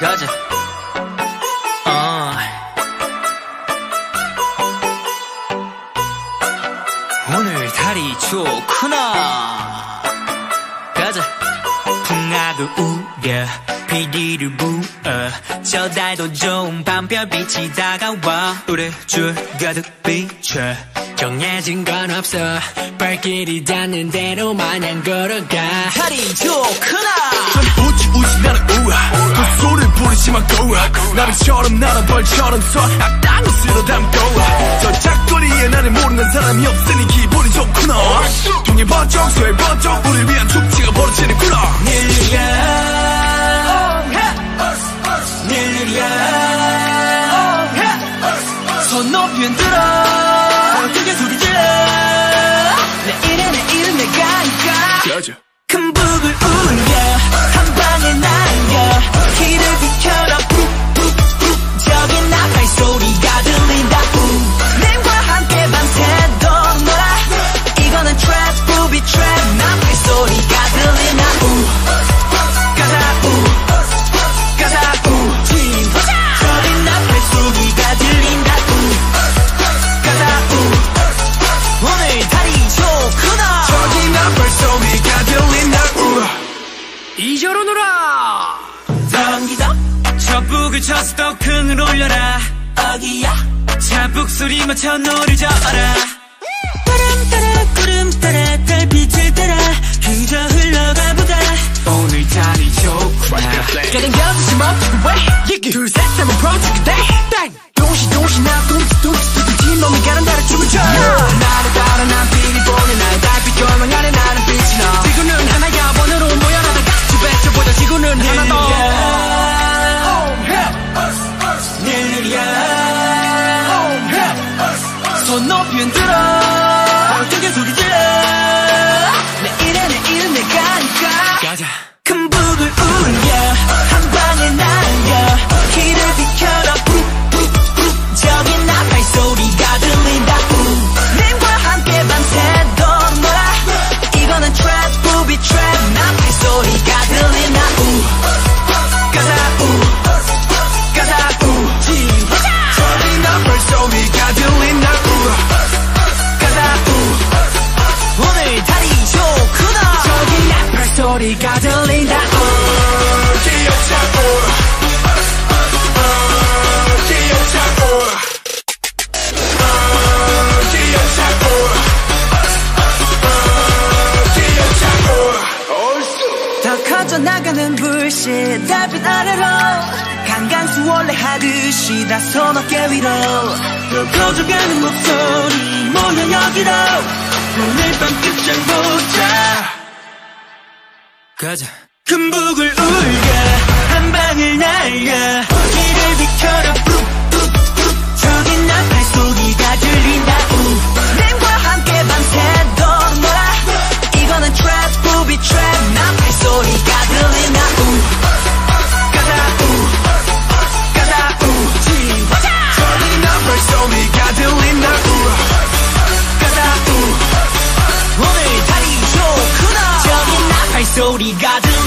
가자. 어. 오늘 달이 좋구나. 가자. 풍화도 우려, 비리를 부어. 저 달도 좋은 밤별빛이 다가와. 우리 줄 가득 비춰. 정해진 건 없어. 발길이 닿는 대로 마냥 걸어가. 달이 좋구나. 소리를 부르지만 고아 나비처럼 나는 벌처럼 서. 악당을 쓸어 담고 저 작거리에 나를 모르는 사람이 없으니 기분이 좋구나. 동해 번쩍 서해 번쩍 우릴 위한 축제가 벌어지는구나 늘려 늘려 손 높이면 들어 저 북을 쳐서 더 큰을 올려라. 어기야? 자북 소리 맞춰 노를 저어라 바람 따라 구름 따라 달빛을 따라 그저 흘러가 보다 오늘 달이 좋구나. 가는 겨울이 멈추고 왜 둘셋 하면 프로 들어. 크게 소리 질러 내 이름 내 이름 내가 니까. 가자 더 커져 나가는 불씨 달빛 아래로. 강강수 원래 하듯이 다소 어깨 위로. 더 커져가는 목소리 모여 여기로. 오늘 밤 끝장 보자. 가자. 큰 북을 울려 한 방을 날려 소리가 들린다